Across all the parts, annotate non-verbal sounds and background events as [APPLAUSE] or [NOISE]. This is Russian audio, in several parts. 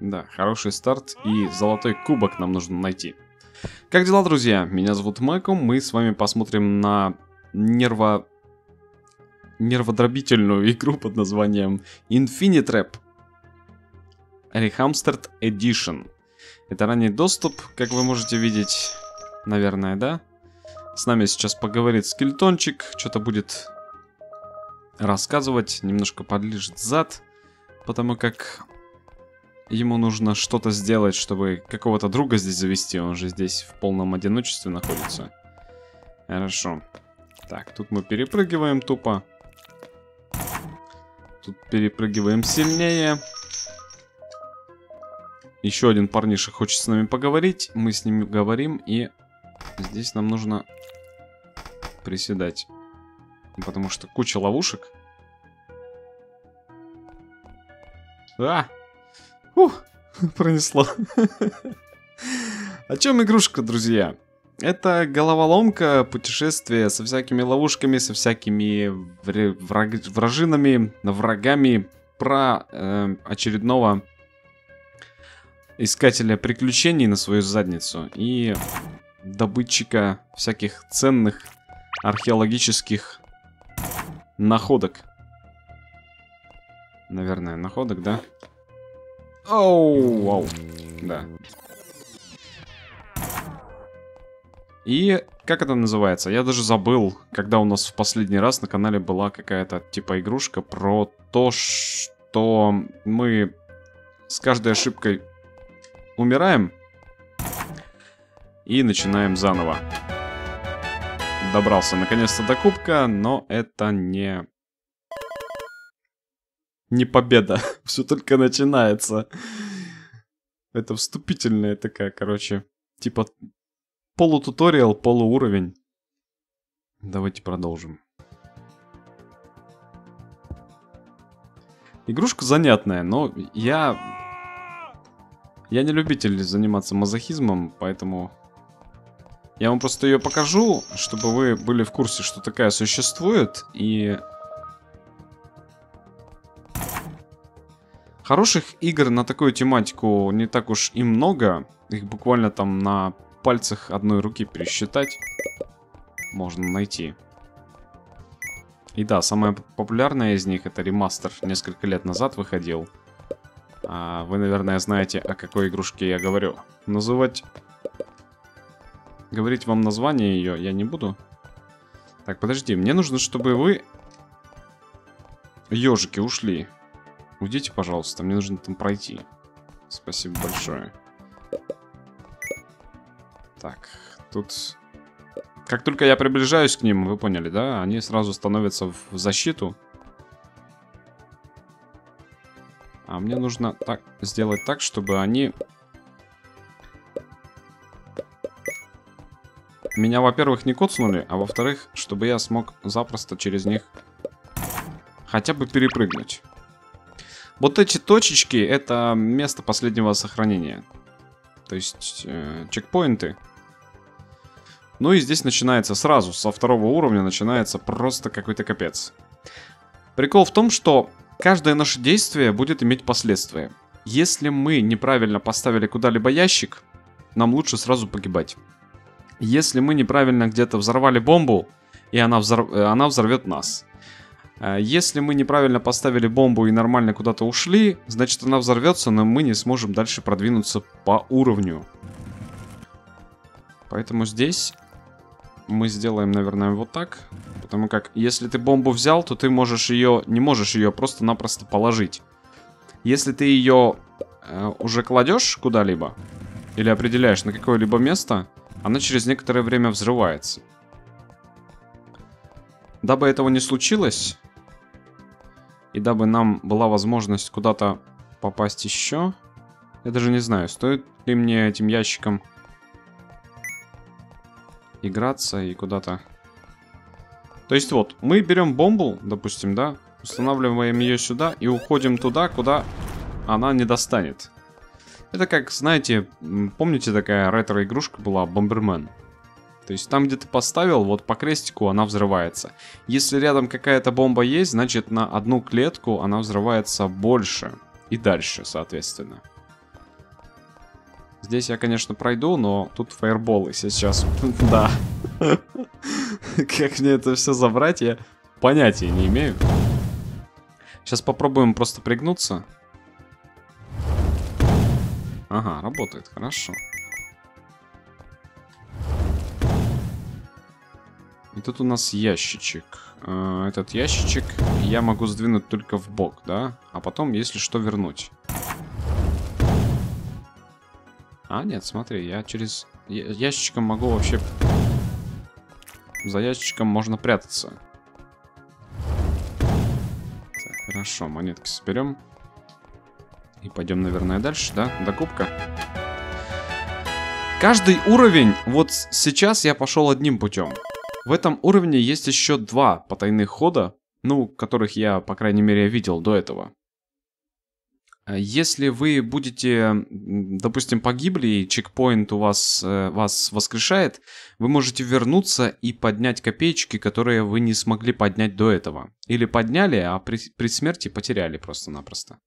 Да, хороший старт и золотой кубок нам нужно найти. Как дела, друзья? Меня зовут Майкл. Мы с вами посмотрим на нерво... нерводробительную игру под названием Infinite Rap. Rehamstered Edition. Это ранний доступ, как вы можете видеть, наверное, да? С нами сейчас поговорит скельтончик, что-то будет рассказывать, немножко подлежит зад, потому как ему нужно что-то сделать, чтобы какого-то друга здесь завести. Он же здесь в полном одиночестве находится. Хорошо. Так, тут мы перепрыгиваем тупо. Тут перепрыгиваем сильнее. Еще один парниша хочет с нами поговорить. Мы с ним говорим, и здесь нам нужно приседать. Потому что куча ловушек. А! Ух, [LAUGHS] пронесло. О чем игрушка, друзья? Это головоломка, путешествие со всякими ловушками, со всякими враг... вражинами, врагами про э, очередного искателя приключений на свою задницу и добытчика всяких ценных археологических находок. Наверное, находок, да? Оу, вау. Да. И как это называется? Я даже забыл, когда у нас в последний раз на канале была какая-то типа игрушка про то, что мы с каждой ошибкой умираем и начинаем заново добрался наконец-то до кубка, но это не... Не победа. [LAUGHS] Все только начинается. Это вступительная такая, короче, типа полутуториал, полууровень. Давайте продолжим. Игрушка занятная, но я... Я не любитель заниматься мазохизмом, поэтому я вам просто ее покажу, чтобы вы были в курсе, что такая существует. И... Хороших игр на такую тематику не так уж и много. Их буквально там на пальцах одной руки пересчитать можно найти. И да, самая популярная из них это ремастер. Несколько лет назад выходил. А вы, наверное, знаете, о какой игрушке я говорю. Называть Говорить вам название ее я не буду. Так, подожди, мне нужно, чтобы вы... Ежики ушли. Уйдите, пожалуйста, мне нужно там пройти. Спасибо большое. Так, тут... Как только я приближаюсь к ним, вы поняли, да? Они сразу становятся в защиту. А мне нужно так сделать так, чтобы они меня, во-первых, не коцнули, а во-вторых, чтобы я смог запросто через них хотя бы перепрыгнуть. Вот эти точечки, это место последнего сохранения. То есть, э, чекпоинты. Ну и здесь начинается сразу, со второго уровня начинается просто какой-то капец. Прикол в том, что каждое наше действие будет иметь последствия. Если мы неправильно поставили куда-либо ящик, нам лучше сразу погибать. Если мы неправильно где-то взорвали бомбу, и она, взор... Э, она взорвет нас. Э, если мы неправильно поставили бомбу и нормально куда-то ушли, значит она взорвется, но мы не сможем дальше продвинуться по уровню. Поэтому здесь мы сделаем, наверное, вот так. Потому как, если ты бомбу взял, то ты можешь ее, не можешь ее просто-напросто положить. Если ты ее э, уже кладешь куда-либо, или определяешь на какое-либо место, она через некоторое время взрывается. Дабы этого не случилось, и дабы нам была возможность куда-то попасть еще, я даже не знаю, стоит ли мне этим ящиком играться и куда-то... То есть вот, мы берем бомбу, допустим, да, устанавливаем ее сюда и уходим туда, куда она не достанет. Это как, знаете, помните такая ретро-игрушка была Бомбермен? То есть там, где ты поставил, вот по крестику она взрывается. Если рядом какая-то бомба есть, значит на одну клетку она взрывается больше. И дальше, соответственно. Здесь я, конечно, пройду, но тут фаерболы сейчас. [LAUGHS] Да. Как мне это все забрать, я понятия не имею. Сейчас попробуем просто пригнуться. Ага, работает, хорошо. И тут у нас ящичек. Э, этот ящичек я могу сдвинуть только в бок, да? А потом, если что, вернуть. А, нет, смотри, я через... Ящичком могу вообще... За ящичком можно прятаться. Так, хорошо, монетки соберем. И пойдем, наверное, дальше, да? До кубка. Каждый уровень... Вот сейчас я пошел одним путем. В этом уровне есть еще два потайных хода, ну, которых я, по крайней мере, видел до этого. Э, если вы будете, допустим, погибли, и чекпоинт у вас, э, вас воскрешает, вы можете вернуться и поднять копеечки, которые вы не смогли поднять до этого. Или подняли, а при, при смерти потеряли просто-напросто.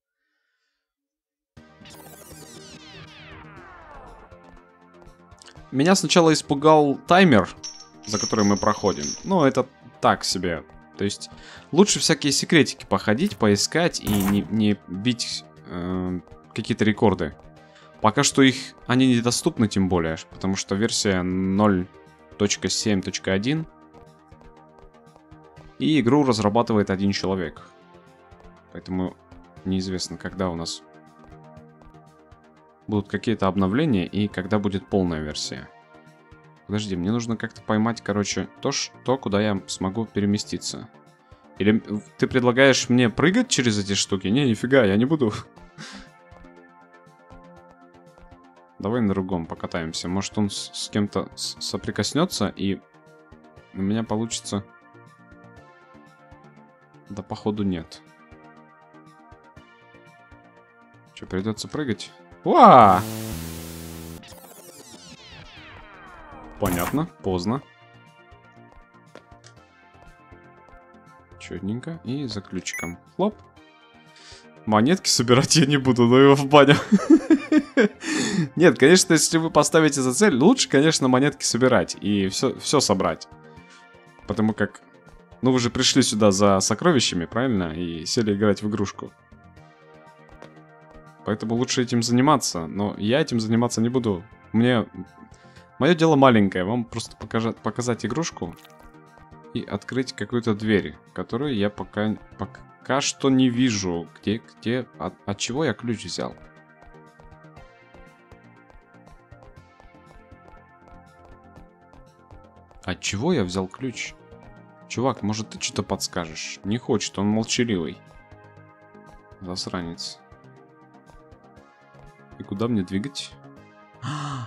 Меня сначала испугал таймер, за который мы проходим. Но это так себе. То есть лучше всякие секретики походить, поискать и не, не бить э, какие-то рекорды. Пока что их они недоступны, тем более, потому что версия 0.7.1 и игру разрабатывает один человек. Поэтому неизвестно, когда у нас будут какие-то обновления и когда будет полная версия. Подожди, мне нужно как-то поймать, короче, то, что, куда я смогу переместиться. Или ты предлагаешь мне прыгать через эти штуки? Не, нифига, я не буду. [LAUGHS] Давай на другом покатаемся. Может он с, с кем-то соприкоснется и у меня получится... Да походу нет. Что, придется прыгать? Уа! Понятно, поздно. Четненько. И за ключиком. Хлоп. Монетки собирать я не буду, но его в баню. [LAUGHS] Нет, конечно, если вы поставите за цель, лучше, конечно, монетки собирать и все, все собрать. Потому как, ну вы же пришли сюда за сокровищами, правильно? И сели играть в игрушку. Поэтому лучше этим заниматься, но я этим заниматься не буду. Мне Мое дело маленькое, вам просто покажать, показать игрушку и открыть какую-то дверь, которую я пока, пока что не вижу, где, где, от, от чего я ключ взял. От чего я взял ключ? Чувак, может ты что-то подскажешь? Не хочет, он молчаливый. Засранец. И куда мне двигать?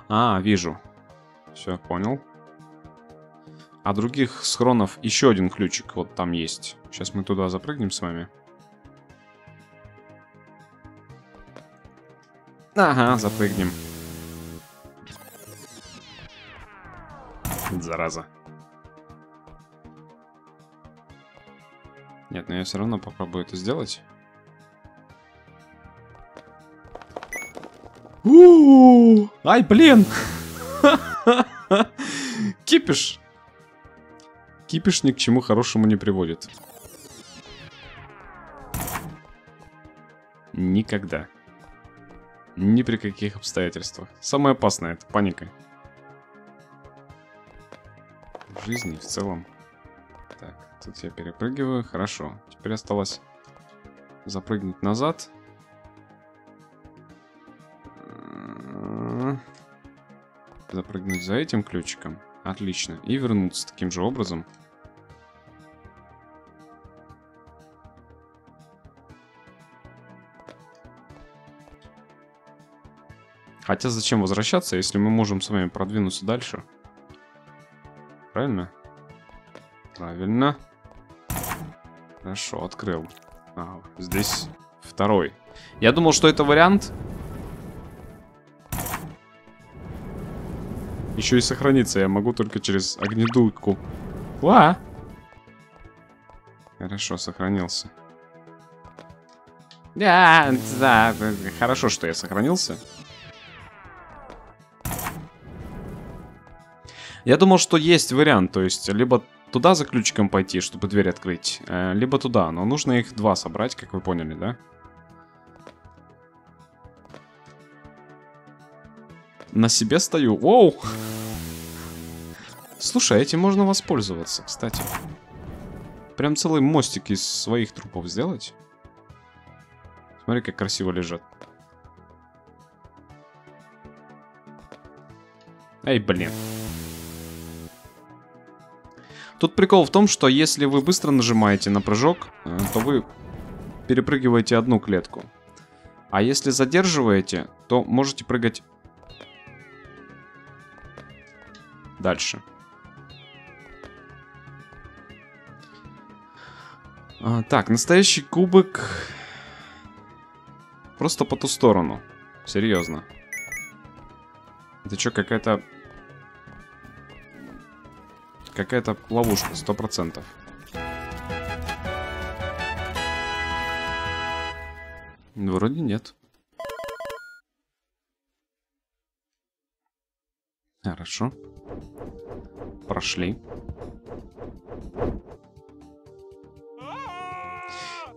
А, вижу. Все, понял. А других схронов еще один ключик вот там есть. Сейчас мы туда запрыгнем с вами. Ага, запрыгнем. Зараза. Нет, но я все равно попробую это сделать. У -у -у! Ай, блин! [LAUGHS] Кипиш. Кипиш ни к чему хорошему не приводит. Никогда. Ни при каких обстоятельствах. Самое опасное это паника. В жизни в целом. Так, тут я перепрыгиваю. Хорошо. Теперь осталось запрыгнуть назад. Запрыгнуть за этим ключиком. Отлично. И вернуться таким же образом. Хотя зачем возвращаться, если мы можем с вами продвинуться дальше? Правильно? Правильно. Хорошо, открыл. А, здесь второй. Я думал, что это вариант еще и сохраниться я могу только через огнедуйку. Ла! Хорошо, сохранился. Да, да, хорошо, что я сохранился. Я думал, что есть вариант, то есть либо туда за ключиком пойти, чтобы дверь открыть, э, либо туда, но нужно их два собрать, как вы поняли, да? Да. На себе стою. Воу! Слушай, этим можно воспользоваться, кстати. Прям целый мостик из своих трупов сделать. Смотри, как красиво лежат. Эй, блин. Тут прикол в том, что если вы быстро нажимаете на прыжок, э, то вы перепрыгиваете одну клетку. А если задерживаете, то можете прыгать дальше. А, так, настоящий кубок просто по ту сторону. Серьезно. Это что, какая-то... Какая-то ловушка, сто процентов. Вроде нет. Хорошо. Прошли.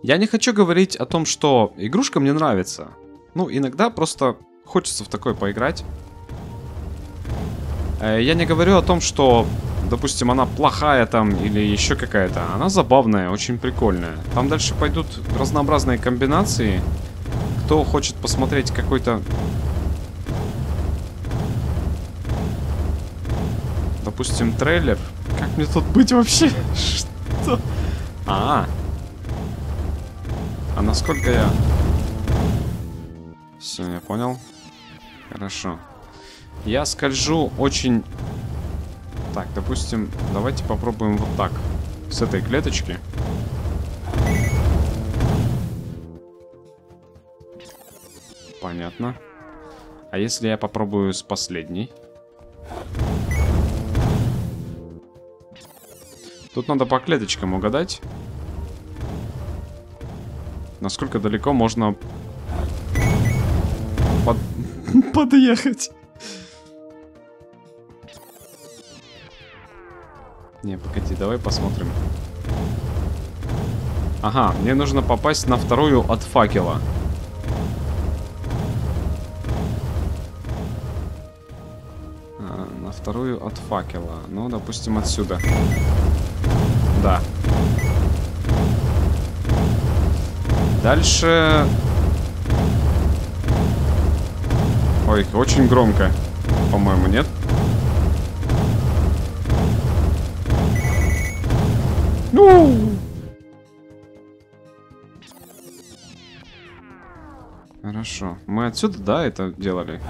Я не хочу говорить о том, что игрушка мне нравится. Ну, иногда просто хочется в такое поиграть. Э, я не говорю о том, что, допустим, она плохая там или еще какая-то. Она забавная, очень прикольная. Там дальше пойдут разнообразные комбинации. Кто хочет посмотреть какой-то... Допустим, трейлер. Как мне тут быть вообще? Что? А, -а. а насколько я... Все, я понял. Хорошо. Я скольжу очень... Так, допустим, давайте попробуем вот так. С этой клеточки. Понятно. А если я попробую с последней? Тут надо по клеточкам угадать. Насколько далеко можно под... [LAUGHS] подъехать. Не, погоди, давай посмотрим. Ага, мне нужно попасть на вторую от факела. А, на вторую от факела. Ну, допустим, отсюда. Да. Дальше... Ой, очень громко. По-моему, нет? Ну! Хорошо. Мы отсюда, да, это делали?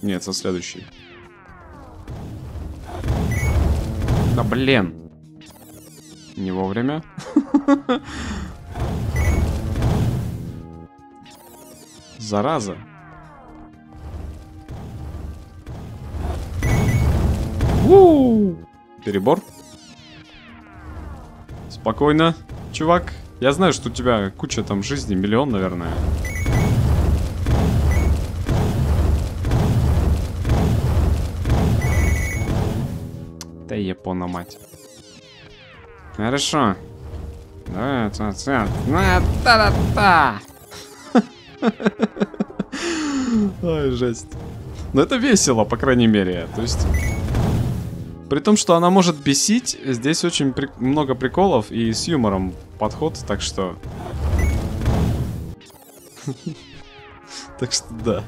Нет, со следующей. Да блин. Не вовремя. Зараза. У Перебор. Спокойно, чувак. Я знаю, что у тебя куча там жизни, миллион, наверное. Да япона мать. Хорошо. Давай, на, та-та-та. [LAUGHS] Ой, жесть. Но это весело, по крайней мере. То есть... При том, что она может бесить, здесь очень при много приколов и с юмором подход, так что... [LAUGHS] Так что да.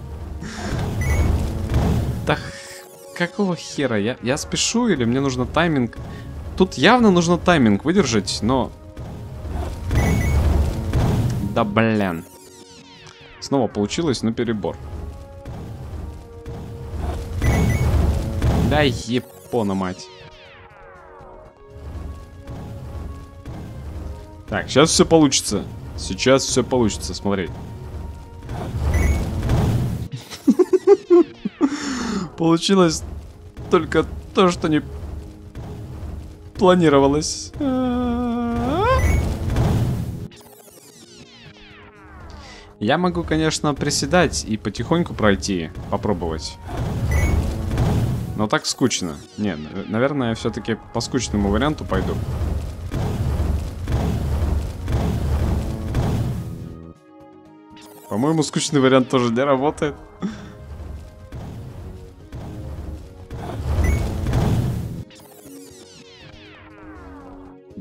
Так, какого хера? Я, я спешу или мне нужно тайминг? Тут явно нужно тайминг выдержать, но... Да блин. Снова получилось на перебор. Да еб... Пона мать. Так, сейчас все получится. Сейчас все получится, смотри. Получилось только то, что не планировалось. Я могу, конечно, приседать и потихоньку пройти, попробовать. Но так скучно. Не, наверное, я все-таки по скучному варианту пойду. По-моему, скучный вариант тоже не работает.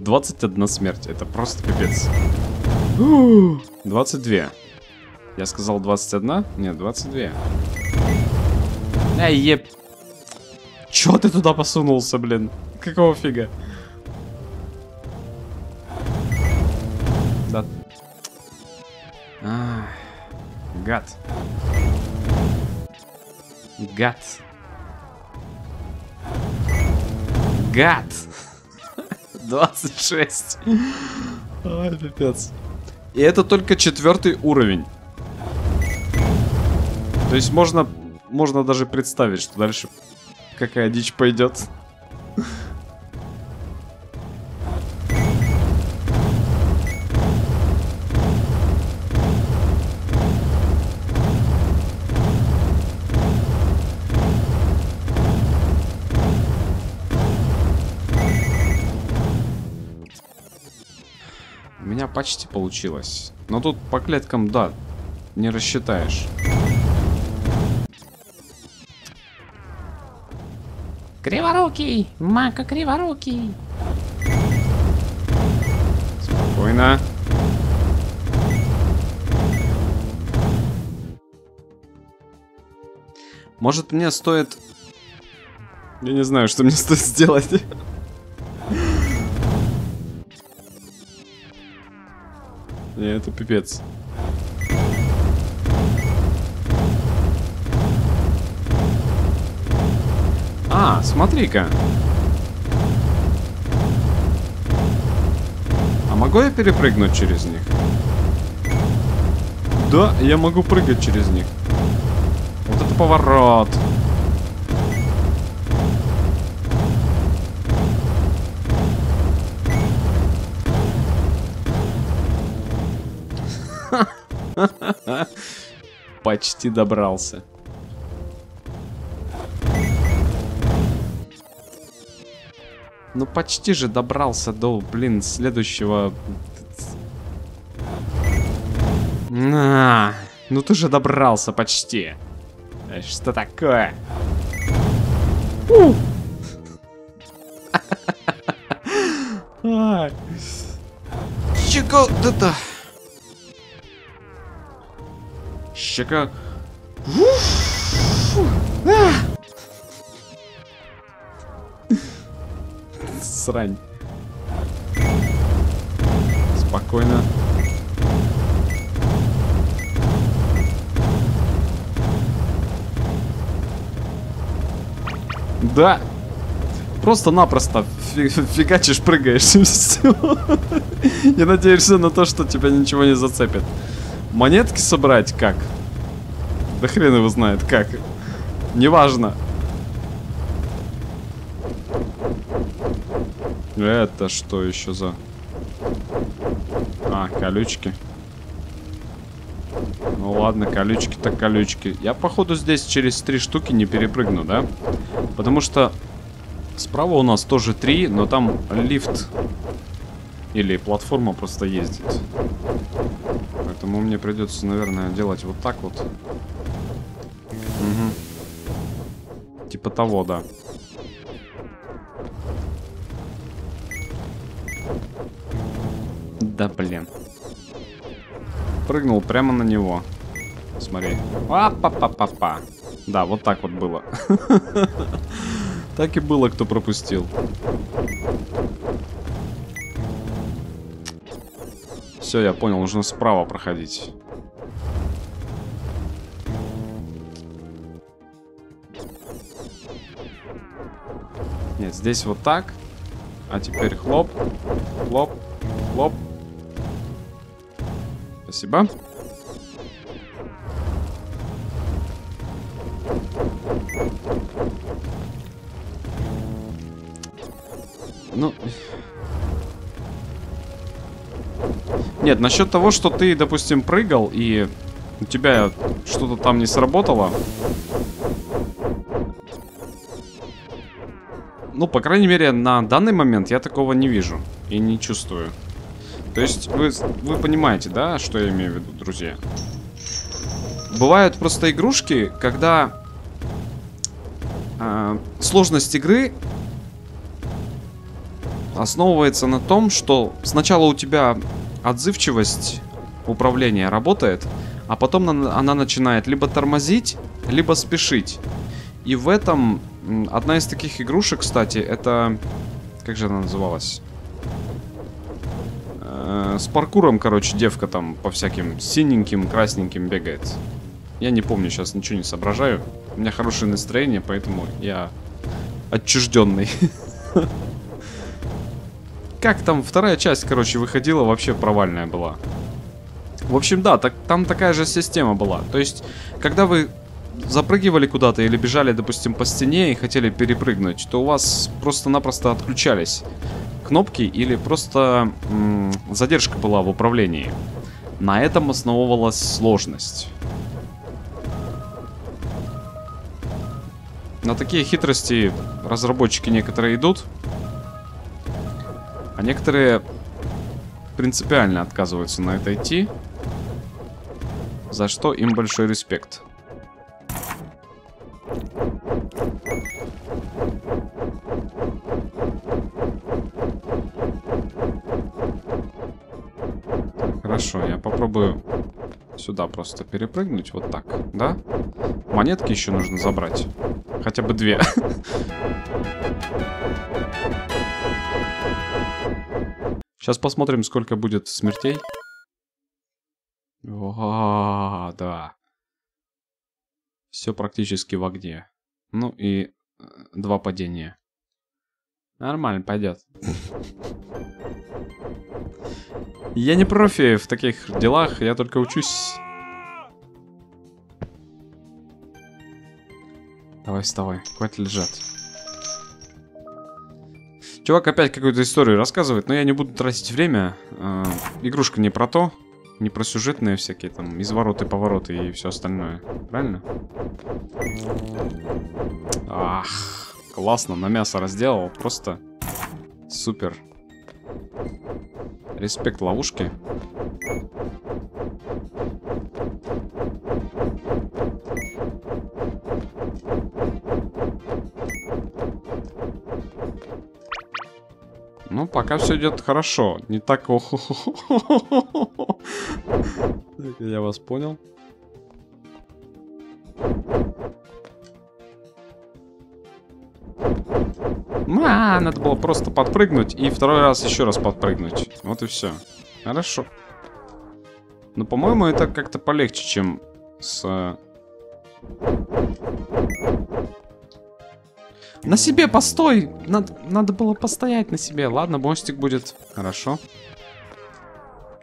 Двадцать одна смерть. Это просто пипец. 22. Я сказал 21? Нет, 22. Эй, еп... Чё ты туда посунулся, блин? Какого фига? Да. А, гад. Гад. Гад. 26. Ай, пипец. И это только четвертый уровень. То есть можно, можно даже представить, что дальше какая дичь пойдет. Почти получилось. Но тут по клеткам, да, не рассчитаешь. Криворукий! Мака криворукий! Спокойно. Может мне стоит... Я не знаю, что мне стоит сделать. Это пипец. А, смотри-ка. А могу я перепрыгнуть через них? Да, я могу прыгать через них. Вот это поворот. [LAUGHS] Почти добрался. Ну почти же добрался до, блин, следующего... На, ну ты же добрался почти. Э, что такое? [LAUGHS] Чего это? Щека. Срань. Спокойно. Да. Просто-напросто фигачишь, прыгаешь [LAUGHS] и все. Надеешься на то, что тебя ничего не зацепит. Монетки собрать как? Да хрен его знает как. Неважно. Это что еще за... А, колючки. Ну ладно, колючки так колючки. Я, походу, здесь через три штуки не перепрыгну, да? Потому что справа у нас тоже три, но там лифт или платформа просто ездит. Поэтому мне придется, наверное, делать вот так вот. Угу. Типа того, да. Да блин. Прыгнул прямо на него. Смотри. Па-па-па-па-па. Да, вот так вот было. [LAUGHS] Так и было, кто пропустил. Все, я понял, нужно справа проходить. Нет, здесь вот так. А теперь хлоп, хлоп, хлоп. Спасибо. Ну... Нет, насчет того, что ты, допустим, прыгал, и у тебя что-то там не сработало. Ну, по крайней мере, на данный момент я такого не вижу и не чувствую. То есть, вы, вы понимаете, да, что я имею в виду, друзья? Бывают просто игрушки, когда э, сложность игры основывается на том, что сначала у тебя отзывчивость управления работает, а потом она, начинает либо тормозить, либо спешить. И в этом одна из таких игрушек, кстати, это... Как же она называлась? Э, с паркуром, короче, девка там по всяким синеньким, красненьким бегает. Я не помню, сейчас ничего не соображаю. У меня хорошее настроение, поэтому я отчужденный. [LAUGHS] Как там вторая часть, короче, выходила, вообще провальная была. В общем, да, так, там такая же система была. То есть, когда вы запрыгивали куда-то или бежали, допустим, по стене и хотели перепрыгнуть, то у вас просто-напросто отключались кнопки или просто задержка была в управлении. На этом основывалась сложность. На такие хитрости разработчики некоторые идут. А некоторые принципиально отказываются на это идти. За что им большой респект. Хорошо, я попробую сюда просто перепрыгнуть. Вот так, да? Монетки еще нужно забрать. Хотя бы две. [LAUGHS] Сейчас посмотрим, сколько будет смертей. О, да. Все практически в огне. Ну и э, два падения. Нормально, пойдет. Я не профи в таких делах, я только учусь. Давай, вставай, хватит лежать. Чувак опять какую-то историю рассказывает, но я не буду тратить время. Э, игрушка не про то. Не про сюжетные всякие там извороты, повороты и все остальное. Правильно? Ах, классно, на мясо разделал. Просто супер. Респект ловушки. Пока все идет хорошо. Не так... [LAUGHS] Я вас понял. А, надо было просто подпрыгнуть и второй раз еще раз подпрыгнуть. Вот и все. Хорошо. Но, по-моему, это как-то полегче, чем с... На себе постой! Надо, надо было постоять на себе. Ладно, мостик будет. Хорошо.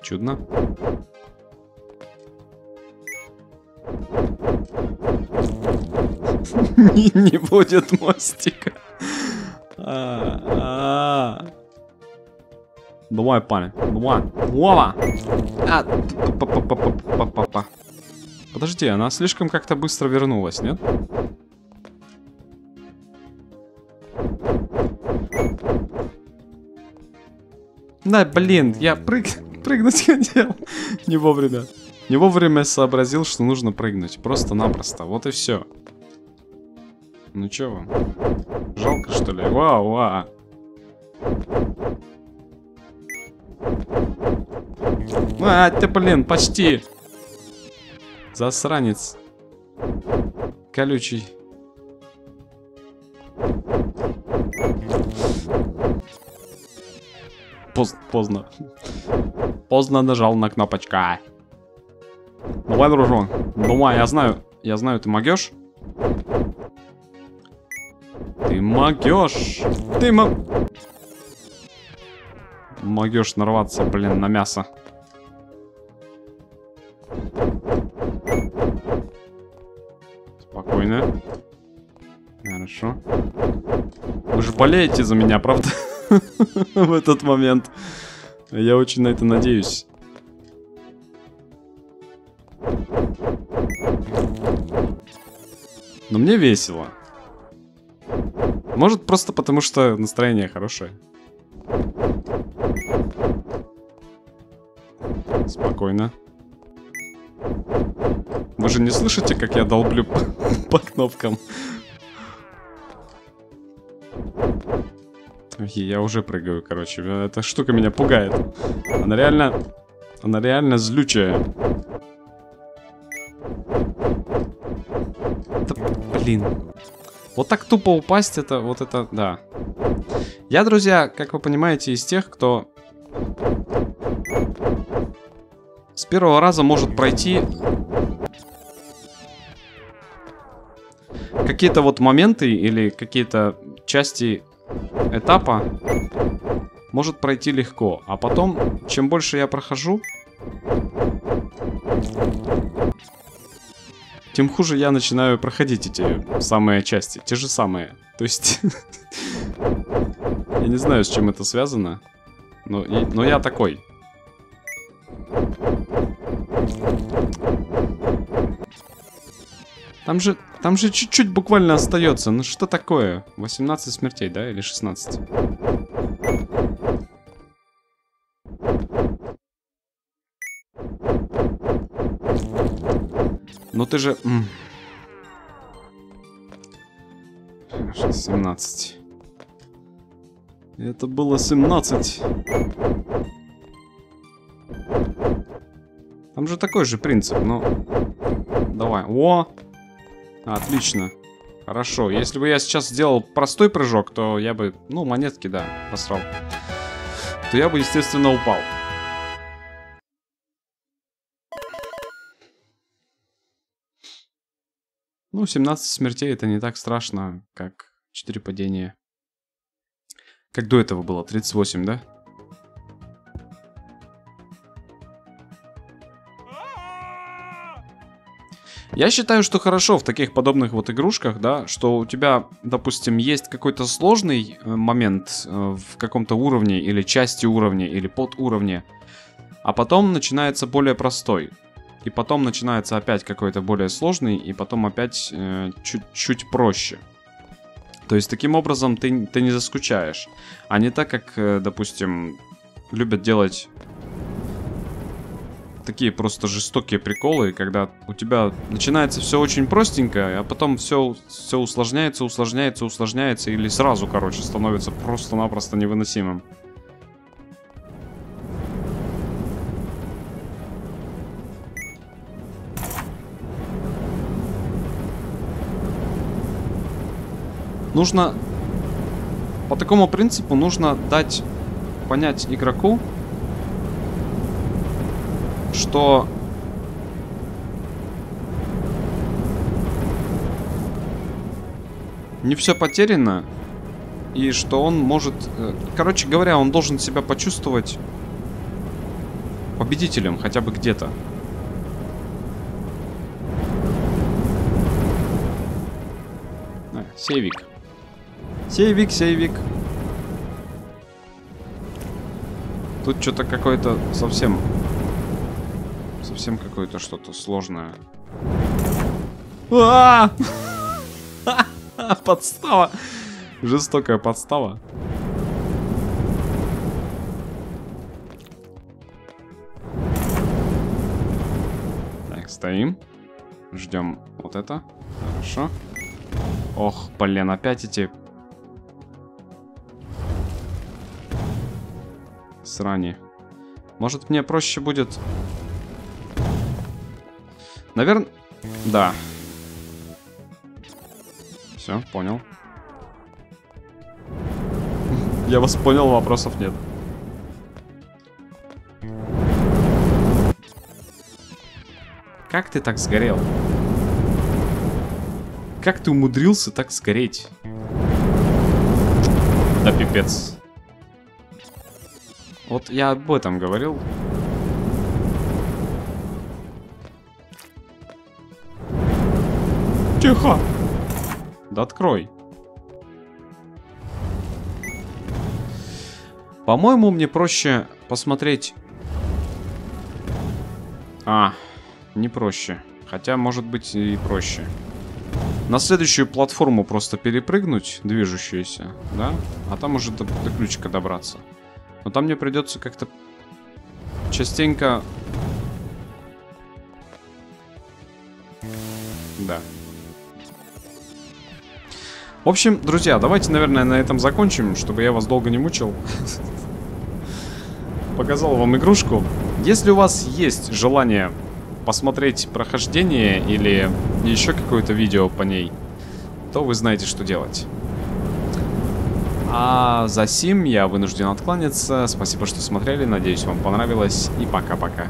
Чудно. Не будет мостика. А, а. Давай, парень. Давай. Вова! А, Подожди, она слишком как-то быстро вернулась, нет? Да, блин, я прыг... [LAUGHS] прыгнуть хотел. Не вовремя. Не вовремя сообразил, что нужно прыгнуть. Просто-напросто. Вот и все. Ну чё вам? Жалко, что ли? Вау, вау. А, ты, блин, почти. Засранец. Колючий. Поз поздно. Поздно нажал на кнопочка. Давай, дружон. Давай, я знаю. Я знаю, ты могешь? Ты могешь. Ты мо... Могешь нарваться, блин, на мясо. Спокойно. Хорошо. Вы же болеете за меня, правда? В этот момент. Я очень на это надеюсь. Но мне весело. Может, просто потому, что настроение хорошее. Спокойно. Вы же не слышите, как я долблю по, [LAUGHS] по кнопкам? Я уже прыгаю, короче. Эта штука меня пугает. Она реально... Она реально злючая. Да, блин. Вот так тупо упасть, это вот это, да. Я, друзья, как вы понимаете, из тех, кто с первого раза может пройти какие-то вот моменты или какие-то части этапа может пройти легко. А потом, чем больше я прохожу, тем хуже я начинаю проходить эти самые части. Те же самые. То есть... [LAUGHS] я не знаю, с чем это связано. Но, но я такой. Там же, там же чуть-чуть буквально остается. Ну что такое? 18 смертей, да? Или 16? Ну ты же... м. 17. Это было 17. Там же такой же принцип, но... Давай. О! Отлично. Хорошо. Если бы я сейчас сделал простой прыжок, то я бы... Ну, монетки, да, посрал. То я бы, естественно, упал. Ну, 17 смертей это не так страшно, как 4 падения. Как до этого было, 38, да? Я считаю, что хорошо в таких подобных вот игрушках, да, что у тебя, допустим, есть какой-то сложный э, момент э, в каком-то уровне или части уровня или под уровне, а потом начинается более простой. И потом начинается опять какой-то более сложный, и потом опять э, чуть-чуть проще. То есть таким образом ты, ты не заскучаешь. А не так, как, э, допустим, любят делать такие просто жестокие приколы, когда у тебя начинается все очень простенько, а потом все, все усложняется, усложняется, усложняется, или сразу, короче, становится просто-напросто невыносимым. Нужно... По такому принципу нужно дать понять игроку, что не все потеряно, и что он может... э, Короче говоря, он должен себя почувствовать победителем хотя бы где-то. А, Сейвик. Сейвик, сейвик. Тут что-то какое-то совсем... Совсем какое-то что-то сложное. А! [LAUGHS] Подстава. Жестокая подстава. Так, стоим. Ждем вот это. Хорошо. Ох, блин, опять эти... Срани. Может, мне проще будет... Наверное... Да. Все, понял. Я вас понял, вопросов нет. Как ты так сгорел? Как ты умудрился так сгореть? Да пипец. Вот я об этом говорил. Тихо! Да открой. По-моему, мне проще посмотреть... А, не проще. Хотя, может быть, и проще. на следующую платформу просто перепрыгнуть, движущуюся, да? А там уже до, до ключика добраться. Но там мне придется как-то частенько... Да. В общем, друзья, давайте, наверное, на этом закончим, чтобы я вас долго не мучил. Показал вам игрушку. Если у вас есть желание посмотреть прохождение или еще какое-то видео по ней, то вы знаете, что делать. А за сим я вынужден откланяться. Спасибо, что смотрели. Надеюсь, вам понравилось. И пока-пока.